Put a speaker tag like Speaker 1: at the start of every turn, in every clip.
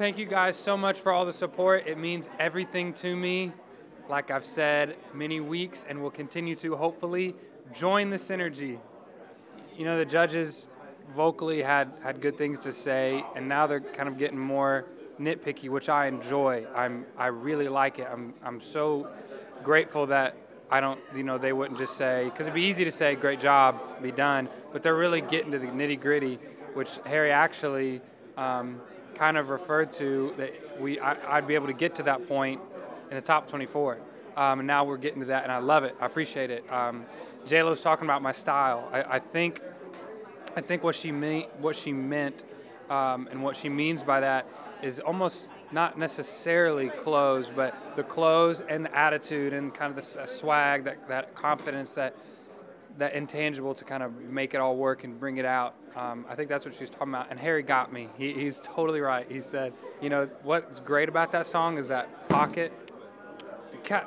Speaker 1: thank you guys so much for all the support. It means everything to me. Like I've said many weeks and will continue to hopefully join the synergy. You know, the judges vocally had, had good things to say, and now they're kind of getting more nitpicky, which I enjoy. I'm I really like it. I'm I'm so grateful that I don't, you know, they wouldn't just say because it'd be easy to say great job, be done, but they're really getting to the nitty gritty, which Harry actually um, kind of referred to that we I, would be able to get to that point in the top 24. Um, and now we're getting to that, and I love it. I appreciate it. Um, J Lo's talking about my style. I, I think I think what she meant, what she meant, um, and what she means by that is almost not necessarily clothes, but the clothes and the attitude and kind of the swag, that, that confidence, that that intangible to kind of make it all work and bring it out. Um, I think that's what she was talking about. And Harry got me. He, he's totally right. He said, you know, what's great about that song is that pocket.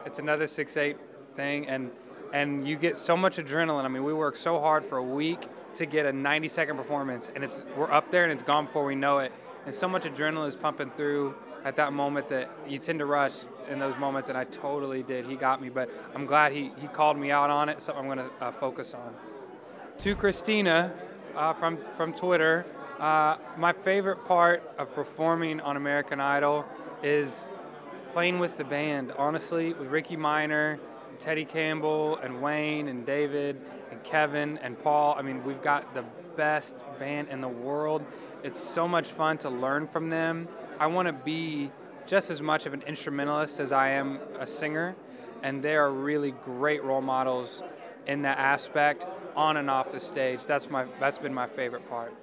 Speaker 1: It's another six eight thing, and and you get so much adrenaline. I mean, we work so hard for a week to get a 90 second performance, and it's we're up there and it's gone before we know it. And so much adrenaline is pumping through at that moment that you tend to rush in those moments, and I totally did. He got me, but I'm glad he, he called me out on it, so I'm going to uh, focus on. To Christina uh, from, from Twitter, uh, my favorite part of performing on American Idol is playing with the band, honestly, with Ricky Minor Teddy Campbell and Wayne and David and Kevin and Paul. I mean, we've got the best band in the world. It's so much fun to learn from them. I want to be just as much of an instrumentalist as I am a singer, and they are really great role models in that aspect on and off the stage. That's my that's been my favorite part.